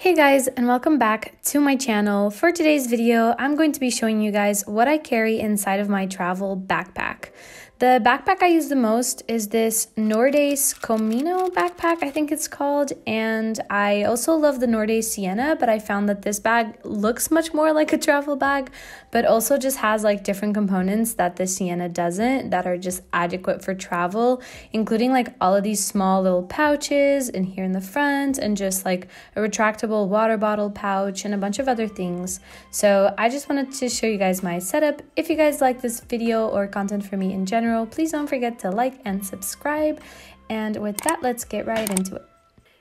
Hey guys and welcome back to my channel. For today's video, I'm going to be showing you guys what I carry inside of my travel backpack. The backpack I use the most is this Nordace Comino backpack, I think it's called. And I also love the Nordace Siena, but I found that this bag looks much more like a travel bag, but also just has like different components that the Siena doesn't that are just adequate for travel, including like all of these small little pouches and here in the front and just like a retractable water bottle pouch and a bunch of other things. So I just wanted to show you guys my setup. If you guys like this video or content for me in general, general, please don't forget to like and subscribe. And with that, let's get right into it.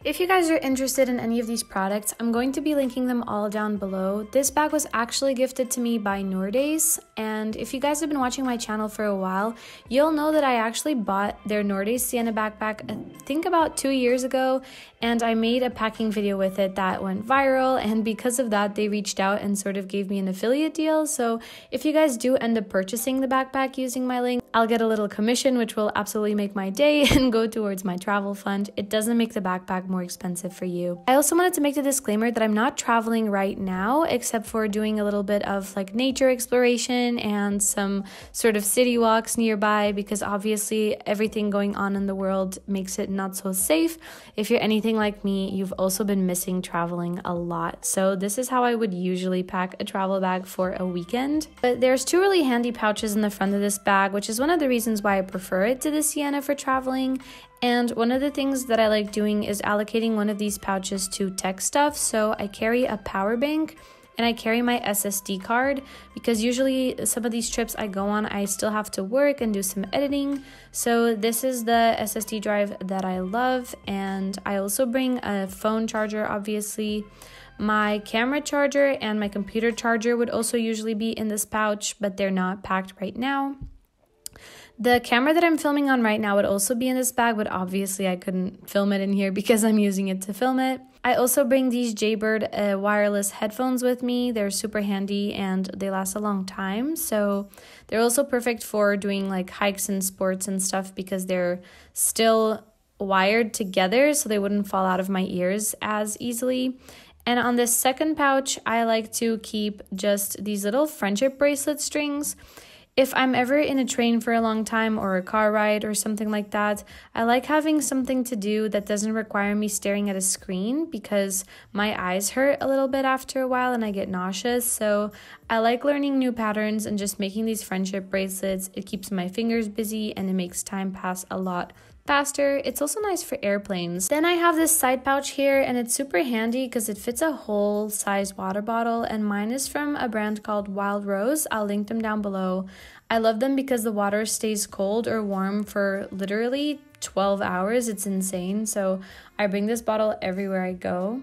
If you guys are interested in any of these products, I'm going to be linking them all down below. This bag was actually gifted to me by Nordace, and if you guys have been watching my channel for a while, you'll know that I actually bought their Nordace Siena backpack, I think about two years ago, and I made a packing video with it that went viral, and because of that, they reached out and sort of gave me an affiliate deal. So if you guys do end up purchasing the backpack using my link, I'll get a little commission, which will absolutely make my day and go towards my travel fund. It doesn't make the backpack more expensive for you. I also wanted to make the disclaimer that I'm not traveling right now, except for doing a little bit of like nature exploration and some sort of city walks nearby, because obviously everything going on in the world makes it not so safe. If you're anything like me, you've also been missing traveling a lot. So this is how I would usually pack a travel bag for a weekend. But there's two really handy pouches in the front of this bag, which is one of the reasons why I prefer it to the Siena for traveling. And one of the things that I like doing is allocating one of these pouches to tech stuff. So I carry a power bank and I carry my SSD card because usually some of these trips I go on, I still have to work and do some editing. So this is the SSD drive that I love. And I also bring a phone charger, obviously. My camera charger and my computer charger would also usually be in this pouch, but they're not packed right now. The camera that I'm filming on right now would also be in this bag, but obviously I couldn't film it in here because I'm using it to film it. I also bring these Jaybird uh, wireless headphones with me. They're super handy and they last a long time. So they're also perfect for doing like hikes and sports and stuff because they're still wired together so they wouldn't fall out of my ears as easily. And on this second pouch, I like to keep just these little friendship bracelet strings. If I'm ever in a train for a long time or a car ride or something like that, I like having something to do that doesn't require me staring at a screen because my eyes hurt a little bit after a while and I get nauseous. So I like learning new patterns and just making these friendship bracelets. It keeps my fingers busy and it makes time pass a lot faster. It's also nice for airplanes. Then I have this side pouch here and it's super handy because it fits a whole size water bottle and mine is from a brand called Wild Rose. I'll link them down below. I love them because the water stays cold or warm for literally 12 hours. It's insane. So I bring this bottle everywhere I go.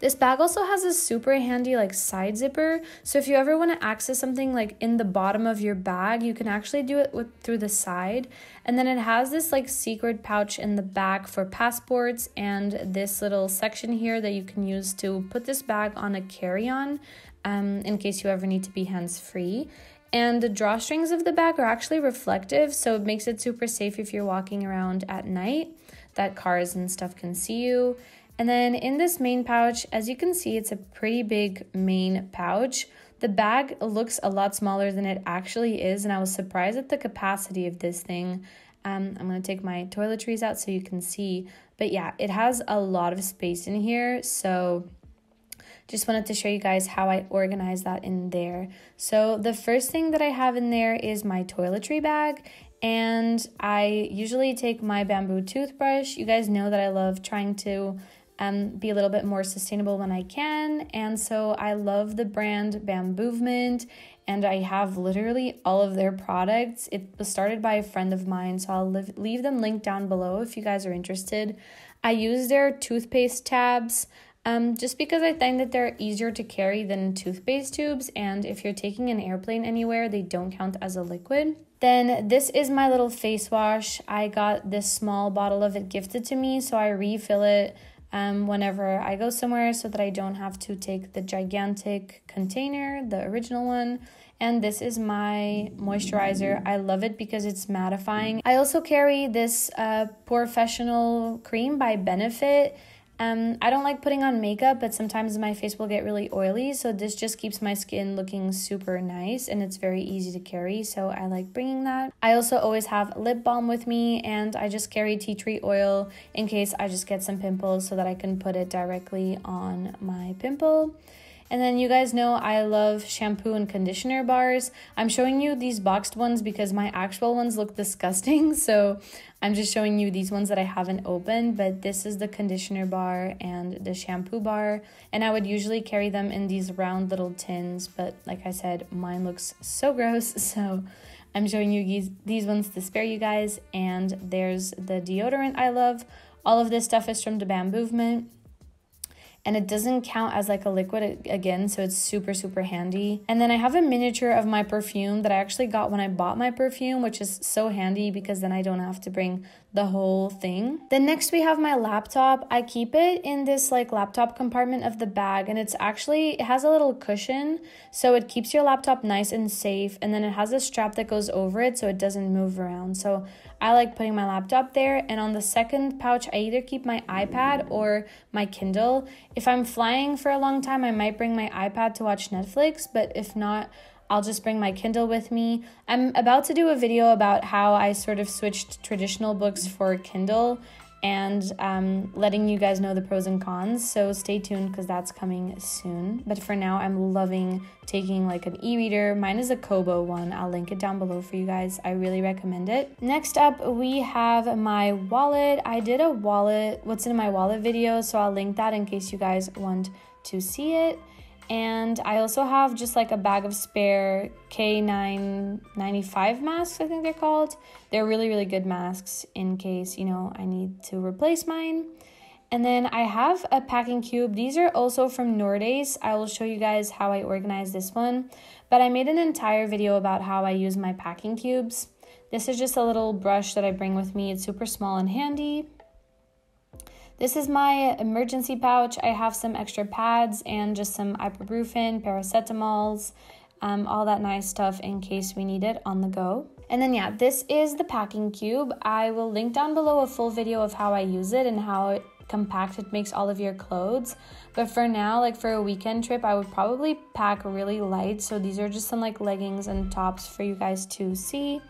This bag also has a super handy like side zipper. So if you ever want to access something like in the bottom of your bag, you can actually do it with through the side. And then it has this like secret pouch in the back for passports and this little section here that you can use to put this bag on a carry-on um, in case you ever need to be hands-free. And the drawstrings of the bag are actually reflective, so it makes it super safe if you're walking around at night that cars and stuff can see you. And then in this main pouch, as you can see, it's a pretty big main pouch. The bag looks a lot smaller than it actually is, and I was surprised at the capacity of this thing. Um, I'm going to take my toiletries out so you can see. But yeah, it has a lot of space in here, so just wanted to show you guys how I organize that in there. So the first thing that I have in there is my toiletry bag and I usually take my bamboo toothbrush. You guys know that I love trying to um, be a little bit more sustainable when I can. And so I love the brand Bamboovement and I have literally all of their products. It was started by a friend of mine, so I'll leave, leave them linked down below if you guys are interested. I use their toothpaste tabs um, just because I find that they're easier to carry than toothpaste tubes, and if you're taking an airplane anywhere, they don't count as a liquid. Then this is my little face wash. I got this small bottle of it gifted to me, so I refill it um, whenever I go somewhere so that I don't have to take the gigantic container, the original one. And this is my moisturizer. I love it because it's mattifying. I also carry this uh, POREfessional cream by Benefit. Um, I don't like putting on makeup, but sometimes my face will get really oily, so this just keeps my skin looking super nice and it's very easy to carry, so I like bringing that. I also always have lip balm with me and I just carry tea tree oil in case I just get some pimples so that I can put it directly on my pimple. And then you guys know I love shampoo and conditioner bars. I'm showing you these boxed ones because my actual ones look disgusting. So I'm just showing you these ones that I haven't opened. But this is the conditioner bar and the shampoo bar. And I would usually carry them in these round little tins. But like I said, mine looks so gross. So I'm showing you these, ones to spare you guys. And there's the deodorant I love. All of this stuff is from the Bamboovement and it doesn't count as like a liquid again so it's super super handy. And then i have a miniature of my perfume that i actually got when i bought my perfume which is so handy because then i don't have to bring the whole thing. Then next we have my laptop. I keep it in this like laptop compartment of the bag and it's actually it has a little cushion so it keeps your laptop nice and safe and then it has a strap that goes over it so it doesn't move around. So I like putting my laptop there. And on the second pouch, I either keep my iPad or my Kindle. If I'm flying for a long time, I might bring my iPad to watch Netflix, but if not, I'll just bring my Kindle with me. I'm about to do a video about how I sort of switched traditional books for Kindle and um, letting you guys know the pros and cons. So stay tuned because that's coming soon. But for now, I'm loving taking like an e reader. Mine is a Kobo one. I'll link it down below for you guys. I really recommend it. Next up, we have my wallet. I did a wallet, what's in my wallet video. So I'll link that in case you guys want to see it. And I also have just like a bag of spare KN95 masks, I think they're called. They're really, really good masks in case, you know, I need to replace mine. And then I have a packing cube. These are also from Nordace. I will show you guys how I organize this one. But I made an entire video about how I use my packing cubes. This is just a little brush that I bring with me. It's super small and handy. This is my emergency pouch. I have some extra pads and just some ibuprofen, paracetamols, um, all that nice stuff in case we need it on the go. And then yeah, this is the packing cube. I will link down below a full video of how I use it and how compact it makes all of your clothes. But for now, like for a weekend trip, I would probably pack really light. So these are just some like leggings and tops for you guys to see.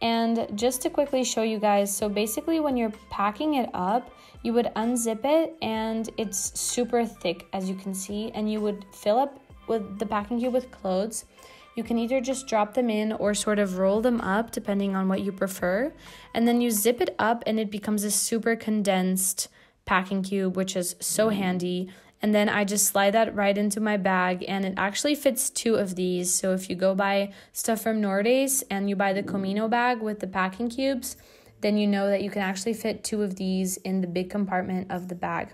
And just to quickly show you guys, so basically when you're packing it up, you would unzip it and it's super thick as you can see and you would fill up with the packing cube with clothes. You can either just drop them in or sort of roll them up depending on what you prefer. And then you zip it up and it becomes a super condensed packing cube, which is so handy and then I just slide that right into my bag and it actually fits two of these. So if you go buy stuff from Nordace and you buy the Comino bag with the packing cubes, then you know that you can actually fit two of these in the big compartment of the bag.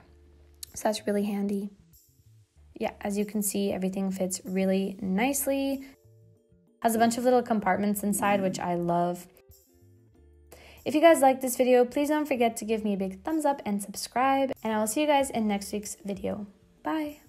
So that's really handy. Yeah, as you can see, everything fits really nicely. Has a bunch of little compartments inside, which I love. If you guys like this video, please don't forget to give me a big thumbs up and subscribe. And I will see you guys in next week's video. Bye.